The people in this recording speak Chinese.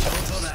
冲出来